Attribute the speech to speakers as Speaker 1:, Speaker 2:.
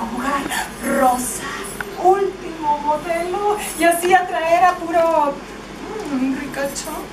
Speaker 1: lugar rosa, último modelo, y así atraer a puro mm, ricachón.